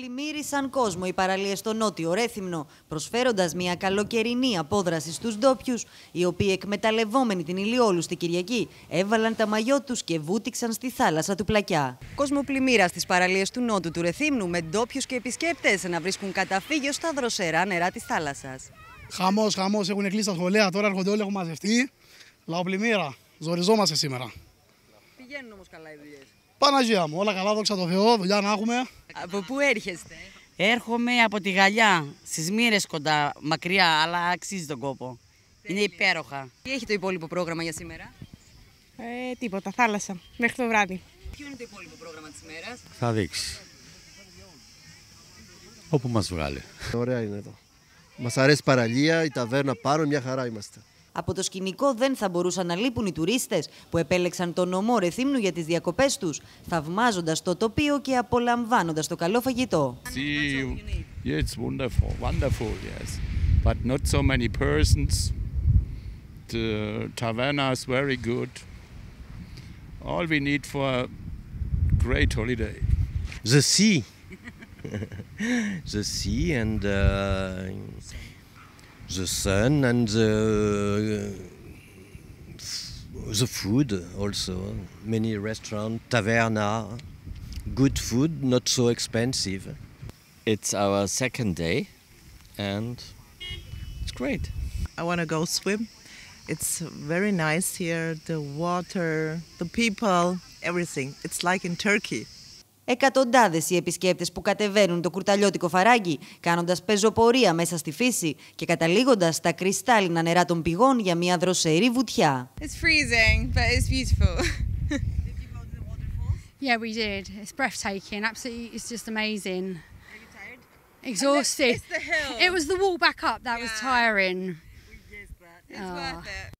Πλημμύρισαν κόσμο οι παραλίες στο νότιο Ρέθυμνο, προσφέροντας μια καλοκαιρινή απόδραση στους ντόπιους, οι οποίοι εκμεταλλευόμενοι την ηλιόλου στη Κυριακή έβαλαν τα μαγιό τους και βούτυξαν στη θάλασσα του Πλακιά. Κόσμο πλημμύρα στις παραλίες του νότου του Ρεθύμνου με ντόπιους και επισκέπτες να βρίσκουν καταφύγιο στα δροσερά νερά της θάλασσας. Χαμός, χαμός, έχουν κλείσει τα σχολεία, τώρα έρχονται όλοι, έχουν μαζευτεί. Λαοπλημμύρα, ζοριζόμαστε σήμερα. Πηγαίνουν όμως καλά οι δουλειές. Παναγία μου, όλα καλά, δόξα τω Θεώ, δουλειά να έχουμε. Από πού έρχεστε; Έρχομαι από τη Γαλιά, στις μοίρες κοντά, μακριά, αλλά αξίζει τον κόπο. Είναι υπέροχα. Τι έχει το υπόλοιπο πρόγραμμα για σήμερα; Ε, τίποτα, θάλασσα, μέχρι το βράδυ. Ποιο είναι το υπόλοιπο πρόγραμμα της ημέρας; Θα δείξει. Όπου μας βγάλει. Ωραία είναι εδώ. Μας αρέσει η παραλία, η ταβέρνα πάνω, μια χαρά είμαστε. Από το σκηνικό δεν θα μπορούσαν να λείπουν οι τουρίστες που επέλεξαν τον νομό Ρεθύμνου για τις διακοπές τους, θαυμάζοντας το τοπίο και απολαμβάνοντας το καλό φαγητό. See, yeah, it's wonderful, wonderful, yes. But not so many persons. The taverna is very good. All we need for a great holiday. The sea. the sea and uh, the sun and the, the food also. Many restaurants, taverna, good food, not so expensive. It's our second day and it's great. I want to go swim. It's very nice here. The water, the people, everything. It's like in Turkey. Εκατοντάδε οι επισκέπτε που κατεβαίνουν το κουρταλιώτικο φαράγγι, κάνοντα πεζοπορία μέσα στη φύση και καταλήγοντα στα κρυστάλλινα νερά των πηγών για μια δροσερή βουτιά. It's freezing, but it's beautiful. Yeah, we did. It's breathtaking. Absolutely, it's just amazing. Are you tired? Exhausted. It's the hill. It was the wall back up that was Yeah. tiring. It's worth it.